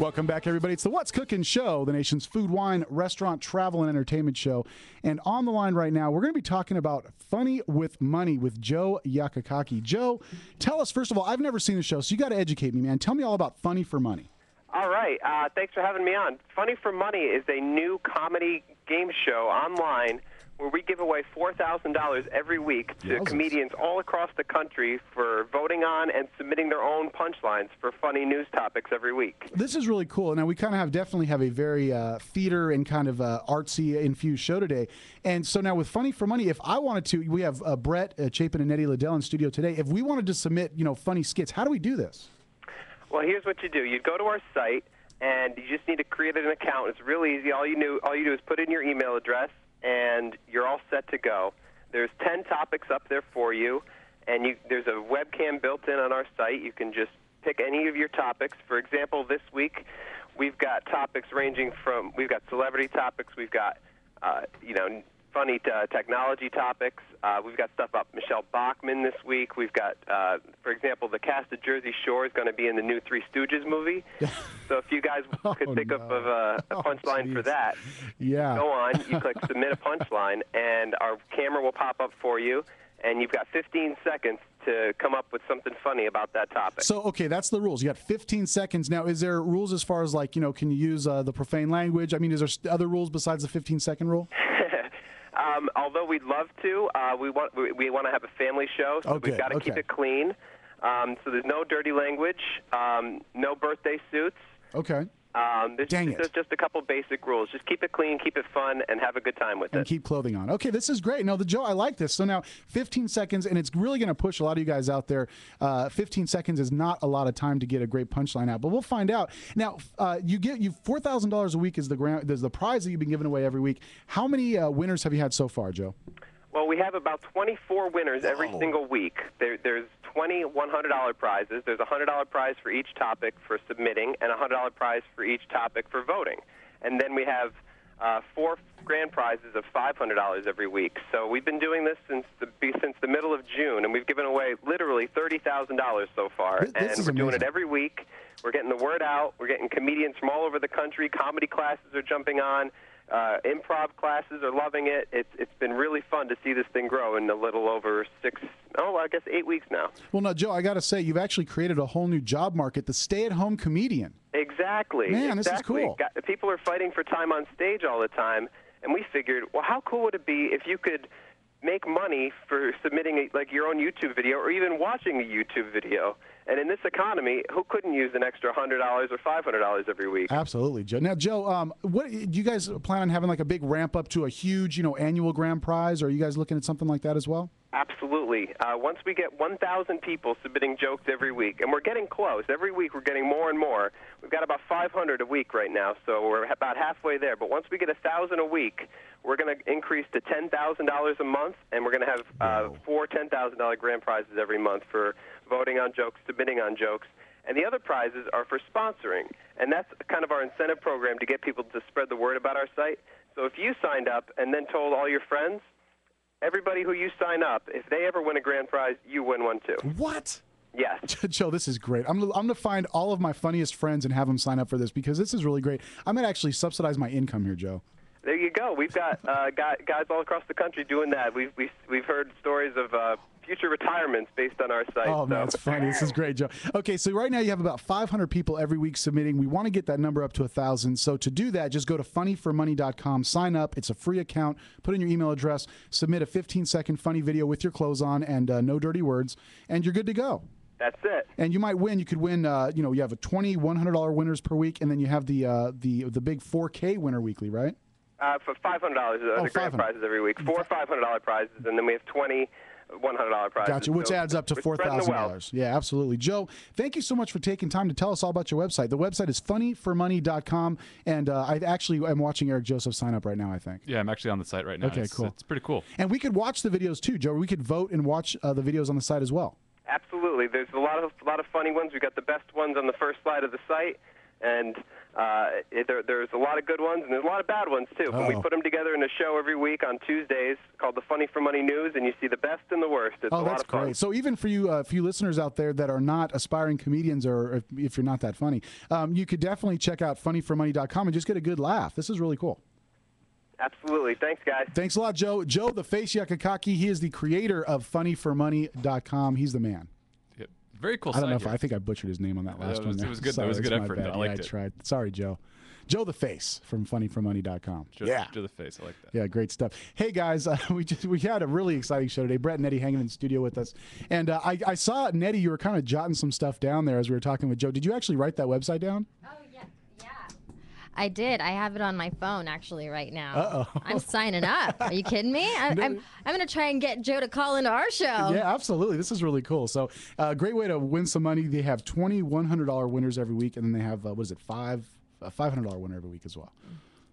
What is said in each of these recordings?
Welcome back, everybody. It's the What's Cooking Show, the nation's food, wine, restaurant, travel, and entertainment show. And on the line right now, we're going to be talking about Funny with Money with Joe Yakakaki. Joe, tell us, first of all, I've never seen the show, so you got to educate me, man. Tell me all about Funny for Money. All right. Uh, thanks for having me on. Funny for Money is a new comedy game show online where we give away $4,000 every week to Yowzers. comedians all across the country for voting on and submitting their own punchlines for funny news topics every week. This is really cool. Now we kind of have definitely have a very uh, theater and kind of uh, artsy infused show today. And so now with Funny for Money, if I wanted to, we have uh, Brett uh, Chapin and Eddie Leddel in studio today. If we wanted to submit, you know, funny skits, how do we do this? Well, here's what you do. You go to our site, and you just need to create an account. It's real easy. All you do, all you do is put in your email address, and you're all set to go. There's 10 topics up there for you, and you, there's a webcam built in on our site. You can just pick any of your topics. For example, this week we've got topics ranging from we've got celebrity topics, we've got uh, you know funny uh, technology topics. Uh, we've got stuff about Michele Bachmann this week. We've got, uh, for example, the cast of Jersey Shore is going to be in the new Three Stooges movie. so if you guys could Oh, think no. up of a, a Oh, punchline for that, Yeah. go on. You click submit a punchline, and our camera will pop up for you. And you've got 15 seconds to come up with something funny about that topic. So okay, that's the rules. You got 15 seconds. Now, is there rules as far as like you know, can you use uh, the profane language? I mean, is there other rules besides the 15 second rule? Um, although we'd love to, uh, we want we, we want to have a family show, so Okay, we've got to keep it clean. Um, so there's no dirty language, um, no birthday suits. Okay. Um, there's, Dang it. there's just a couple basic rules. Just keep it clean, keep it fun, and have a good time with and it. keep clothing on. Okay, this is great. No, the Joe, I like this. So now 15 seconds, and it's really going to push a lot of you guys out there. Uh, 15 seconds is not a lot of time to get a great punchline out, but we'll find out. Now, uh, you get you four thousand dollars a week is the grand, is the prize that you've been giving away every week. How many uh, winners have you had so far, Joe? Well, we have about 24 winners every Whoa. single week. There, there's 20 $100 prizes. There's a $100 prize for each topic for submitting, and a $100 prize for each topic for voting. And then we have uh, four grand prizes of $500 every week. So we've been doing this since the since the middle of June, and we've given away literally $30,000 so far. This and we're doing it every week. We're getting the word out. We're getting comedians from all over the country. Comedy classes are jumping on. Uh, improv classes are loving it. It's it's been really fun to see this thing grow in a little over six, oh, I guess eight weeks now. Well, now, Joe, I got to say, you've actually created a whole new job market: the stay-at-home comedian. Exactly. Man, this is exactly. cool. Got- people are fighting for time on stage all the time, and we figured, well, how cool would it be if you could make money for submitting a, like your own YouTube video or even watching a YouTube video? And in this economy, who couldn't use an extra hundred dollars or five hundred dollars every week? Absolutely, Joe. Now, Joe, um, what do you guys plan on having like a big ramp up to a huge, you know, annual grand prize? Or are you guys looking at something like that as well? Absolutely. Uh, once we get 1,000 people submitting jokes every week, and we're getting close. Every week we're getting more and more. We've got about 500 a week right now, so we're about halfway there. But once we get 1,000 a week, we're going to increase to $10,000 a month, and we're going to have uh, four $10,000 grand prizes every month for voting on jokes, submitting on jokes. And the other prizes are for sponsoring. And that's kind of our incentive program to get people to spread the word about our site. So if you signed up and then told all your friends, everybody who you sign up, if they ever win a grand prize, you win one too. What? Yes. Joe, this is great. I'm, I'm going to find all of my funniest friends and have them sign up for this because this is really great. I'm going to actually subsidize my income here, Joe. There you go. We've got uh, guy- guys all across the country doing that. We've we've, we've heard stories of uh, future retirements based on our site. Oh, man, so. it's funny. This is great, Joe. Okay, so right now you have about 500 people every week submitting. We want to get that number up to a 1,000. So to do that, just go to funnyformoney.com, sign up. It's a free account. Put in your email address, submit a 15 second funny video with your clothes on and uh, no dirty words, and you're good to go. That's it. And you might win. You could win. Uh, you know, you have a 20 $100 winners per week, and then you have the uh, the the big 4K winner weekly, right? Uh, for five hundred dollars, uh, Oh, the grand prizes every week. Four five hundred dollar prizes, and then we have twenty one hundred dollar prizes. Gotcha, which So adds up to we're four spreading the thousand wealth. dollars. Yeah, absolutely. Joe, thank you so much for taking time to tell us all about your website. The website is funnyformoney.com, and uh, I actually am watching Eric Joseph sign up right now. I think. Yeah, I'm actually on the site right now. Okay, it's, cool. It's pretty cool. And we could watch the videos too, Joe. We could vote and watch uh, the videos on the site as well. Absolutely. There's a lot of a lot of funny ones. We've got the best ones on the first slide of the site, and uh, there, there's a lot of good ones and there's a lot of bad ones too. But we Oh. put them together in a show every week on Tuesdays called the Funny for Money News, and you see the best and the worst. It's a Oh, lot that's great. So even for you, uh, for you listeners out there that are not aspiring comedians, or if, if you're not that funny, um, you could definitely check out funnyformoney.com and just get a good laugh. This is really cool. Absolutely. Thanks, guys. Thanks a lot, Joe. Joe, the face Yakakaki. He is the creator of funnyformoney.com. He's the man. Yep. Very cool. I don't know site if I, think I butchered his name on that Yeah, last it one. was- it was good. That Sorry, was a good effort, bad. though. I liked yeah, I it. tried. Sorry, Joe. Joe the face from funnyformoney.com. Joe, yeah. Joe the face. I like that. Yeah, great stuff. Hey guys, uh, we just we had a really exciting show today. Brett and Nettie hanging in the studio with us, and uh, I, I saw Nettie. You were kind of jotting some stuff down there as we were talking with Joe. Did you actually write that website down? Oh yeah, yeah. I did. I have it on my phone actually right now. Uh-oh. I'm signing up. Are you kidding me? I, I'm I'm gonna try and get Joe to call into our show. Yeah, absolutely. This is really cool. So, uh, great way to win some money. They have twenty one hundred dollar winners every week, and then they have uh, what is it five a five hundred dollar winner every week as well.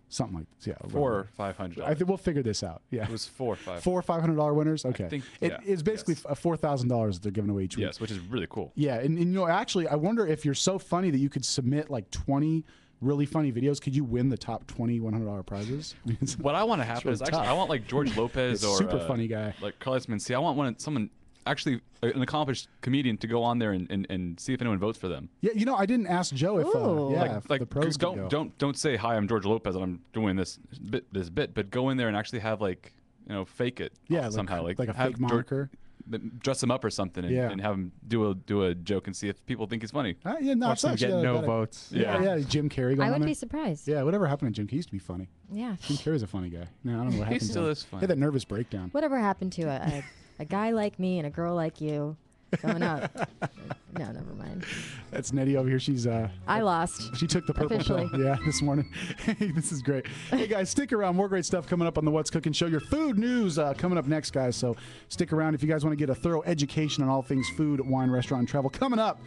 Something like this. Yeah, Four five hundred. I think we'll figure this out. Yeah, It was four or five. four five hundred dollar winners. Okay, think- it yeah, is basically yes. four thousand dollars they're giving away each week. Yes, which is really cool. Yeah, and, and you know, actually, I wonder if you're so funny that you could submit like 20 really funny videos. Could you win the top 20 $100 prizes? I mean, What I want to happen really is actually tough. I want like George Lopez or super uh, funny guy. like Carlos Mencia. I want one someone actually uh, an accomplished comedian to go on there and, and, and see if anyone votes for them. yeah, you know, I didn't ask Joe if, uh, yeah, like if like the pros don't go. don't don't say hi I'm George Lopez and I'm doing this bit this bit, but go in there and actually have like you know fake it Yeah, like- somehow like like a have fake George- moniker. But dress him up or something and, Yeah. and have him do a do a joke and see if people think he's funny. Uh, yeah, no, Watch it's them actually get not a no votes. Yeah, yeah, Jim Carrey going I on would there. be surprised. Yeah, whatever happened to Jim? He used to be funny. Yeah. Jim Carrey's a funny guy. No, I don't know what happened. to still him. is funny. He had that nervous breakdown. Whatever happened to a, a a guy like me and a girl like you Coming up? no, never mind. That's Nettie over here. She's uh, I lost. She took the purple Officially. pill. Yeah, this morning. hey, this is great. Hey guys, stick around. More great stuff coming up on the What's Cooking Show. Your food news uh, coming up next, guys. So stick around if you guys want to get a thorough education on all things food, wine, restaurant, and travel. Coming up.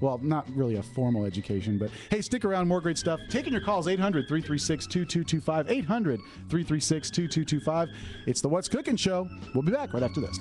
Well, not really a formal education, but hey, stick around. More great stuff. Taking your calls 800 336 2225. 800 336 2225. It's the What's Cooking Show. We'll be back right after this.